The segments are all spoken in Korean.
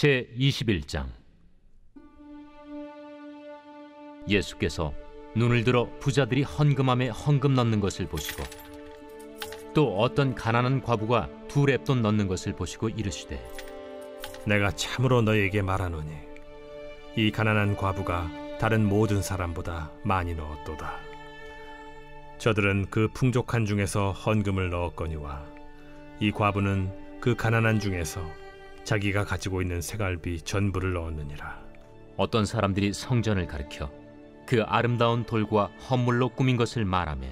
제 21장 예수께서 눈을 들어 부자들이 헌금함에 헌금 넣는 것을 보시고 또 어떤 가난한 과부가 두 랩돈 넣는 것을 보시고 이르시되 내가 참으로 너희에게 말하노니 이 가난한 과부가 다른 모든 사람보다 많이 넣었도다. 저들은 그 풍족한 중에서 헌금을 넣었거니와 이 과부는 그 가난한 중에서 자기가 가지고 있는 생활비 전부를 넣었느니라. 어떤 사람들이 성전을 가리켜 그 아름다운 돌과 헌물로 꾸민 것을 말하며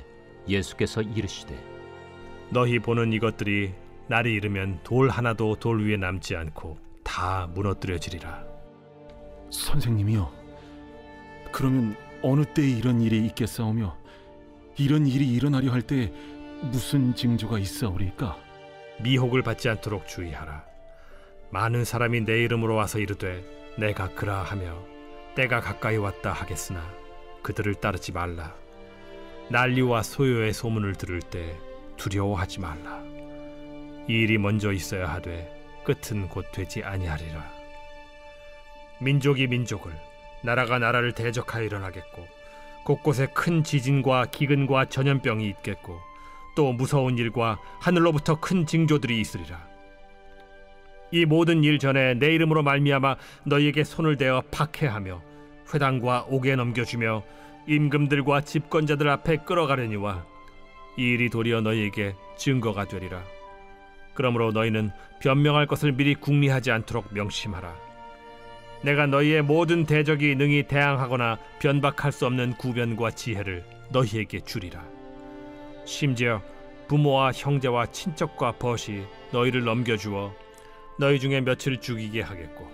예수께서 이르시되 너희 보는 이것들이 날이 이르면 돌 하나도 돌 위에 남지 않고 다 무너뜨려지리라. 선생님이요. 그러면 어느 때에 이런 일이 있겠사오며 이런 일이 일어나려 할 때 무슨 징조가 있사오리까? 미혹을 받지 않도록 주의하라. 많은 사람이 내 이름으로 와서 이르되 내가 그라 하며 때가 가까이 왔다 하겠으나 그들을 따르지 말라. 난리와 소요의 소문을 들을 때 두려워하지 말라. 이 일이 먼저 있어야 하되 끝은 곧 되지 아니하리라. 민족이 민족을 나라가 나라를 대적하여 일어나겠고 곳곳에 큰 지진과 기근과 전염병이 있겠고 또 무서운 일과 하늘로부터 큰 징조들이 있으리라. 이 모든 일 전에 내 이름으로 말미암아 너희에게 손을 대어 박해하며 회당과 옥에 넘겨주며 임금들과 집권자들 앞에 끌어가려니와 이 일이 도리어 너희에게 증거가 되리라. 그러므로 너희는 변명할 것을 미리 궁리하지 않도록 명심하라. 내가 너희의 모든 대적이 능히 대항하거나 변박할 수 없는 구변과 지혜를 너희에게 주리라. 심지어 부모와 형제와 친척과 벗이 너희를 넘겨주어 너희 중에 며칠 죽이게 하겠고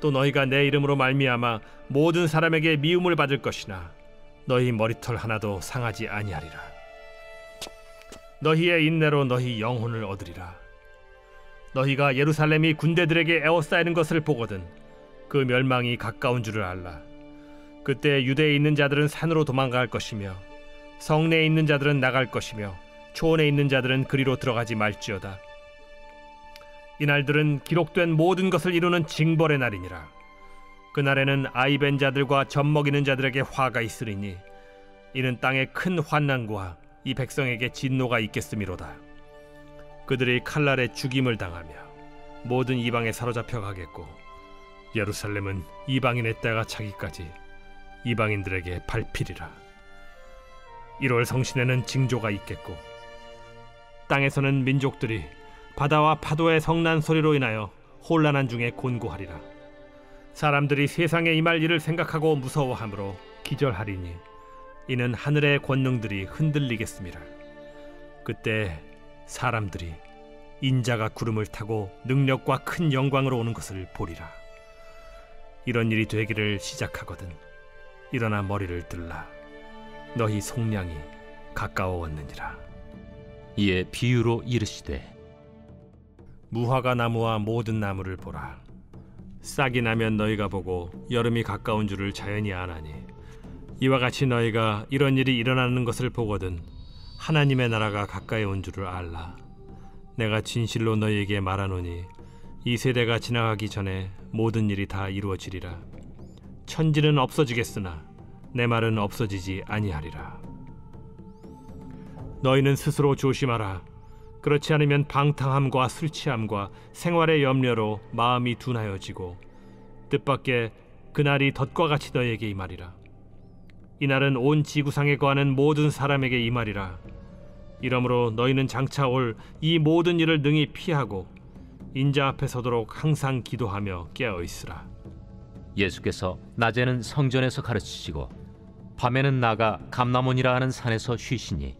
또 너희가 내 이름으로 말미암아 모든 사람에게 미움을 받을 것이나 너희 머리털 하나도 상하지 아니하리라. 너희의 인내로 너희 영혼을 얻으리라. 너희가 예루살렘이 군대들에게 에워싸이는 것을 보거든 그 멸망이 가까운 줄을 알라. 그때 유대에 있는 자들은 산으로 도망갈 것이며 성내에 있는 자들은 나갈 것이며 초원에 있는 자들은 그리로 들어가지 말지어다. 이날들은 기록된 모든 것을 이루는 징벌의 날이니라. 그날에는 아이벤 자들과 젖먹이는 자들에게 화가 있으리니 이는 땅에 큰 환난과 이 백성에게 진노가 있겠음이로다. 그들이 칼날에 죽임을 당하며 모든 이방에 사로잡혀 가겠고 예루살렘은 이방인의 때가 차기까지 이방인들에게 밟히리라. 1월 성신에는 징조가 있겠고 땅에서는 민족들이 바다와 파도의 성난 소리로 인하여 혼란한 중에 곤고하리라. 사람들이 세상에 임할 일을 생각하고 무서워하므로 기절하리니 이는 하늘의 권능들이 흔들리겠습니다. 그때 사람들이 인자가 구름을 타고 능력과 큰 영광으로 오는 것을 보리라. 이런 일이 되기를 시작하거든 일어나 머리를 들라 너희 속량이 가까워왔느니라. 이에 비유로 이르시되 무화과 나무와 모든 나무를 보라. 싹이 나면 너희가 보고 여름이 가까운 줄을 자연히 아나니 이와 같이 너희가 이런 일이 일어나는 것을 보거든 하나님의 나라가 가까이 온 줄을 알라. 내가 진실로 너희에게 말하노니 이 세대가 지나가기 전에 모든 일이 다 이루어지리라. 천지는 없어지겠으나 내 말은 없어지지 아니하리라. 너희는 스스로 조심하라. 그렇지 않으면 방탕함과 술 취함과 생활의 염려로 마음이 둔하여지고 뜻밖의 그날이 덫과 같이 너희에게 임하리라. 이날은 온 지구상에 거하는 모든 사람에게 임하리라. 이러므로 너희는 장차 올 이 모든 일을 능히 피하고 인자 앞에 서도록 항상 기도하며 깨어 있으라. 예수께서 낮에는 성전에서 가르치시고 밤에는 나가 감나몬이라 하는 산에서 쉬시니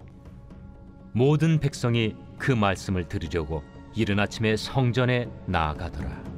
모든 백성이 그 말씀을 들으려고 이른 아침에 성전에 나아가더라.